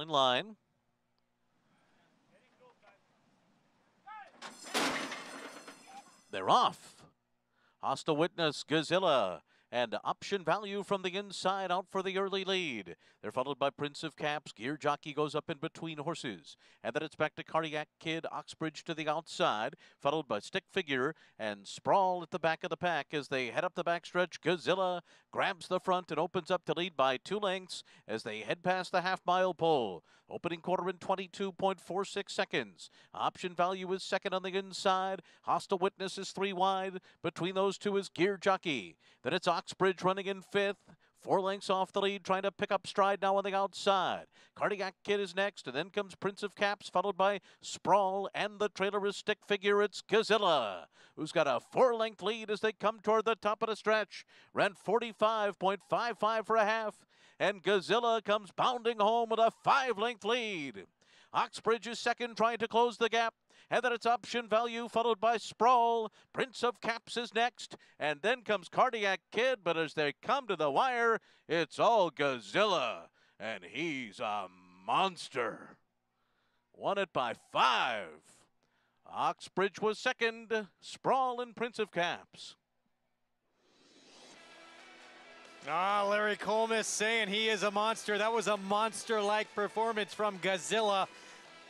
In line. They're off. Hostile witness, Gozilla, and option value from the inside out for the early lead. They're followed by Prince of Caps. Gear Jockey goes up in between horses. And then it's back to Cardiac Kid, Oxbridge to the outside, followed by Stick Figure and Sprawl at the back of the pack as they head up the backstretch. Gozilla grabs the front and opens up to lead by two lengths as they head past the half mile pole. Opening quarter in 22.46 seconds. Option value is second on the inside. Hostile Witness is three wide. Between those two is Gear Jockey. Then it's Oxbridge running in fifth. Four lengths off the lead, trying to pick up stride now on the outside. Cardiac Kid is next, and then comes Prince of Caps, followed by Sprawl, and the trailer is stick figure. It's Gozilla, who's got a four length lead as they come toward the top of the stretch. Ran 45.55 for a half, and Gozilla comes bounding home with a five length lead. Oxbridge is second, trying to close the gap. And then it's option value, followed by Sprawl. Prince of Caps is next. And then comes Cardiac Kid. But as they come to the wire, it's all Gozilla. And he's a monster. Won it by five. Oxbridge was second. Sprawl and Prince of Caps. Ah, Larry Collmus saying he is a monster. That was a monster-like performance from Gozilla.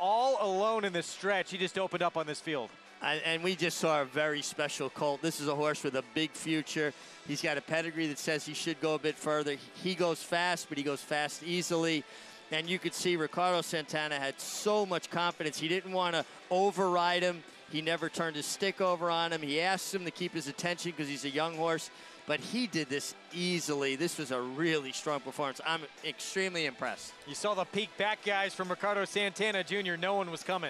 All alone in the stretch. He just opened up on this field. And, and we just saw a very special colt. This is a horse with a big future. He's got a pedigree that says he should go a bit further. He goes fast, but he goes fast easily. And you could see Ricardo Santana had so much confidence. He didn't want to override him. He never turned his stick over on him. He asked him to keep his attention because he's a young horse but he did this easily. This was a really strong performance. I'm extremely impressed. You saw the peek back guys from Ricardo Santana Jr. No one was coming.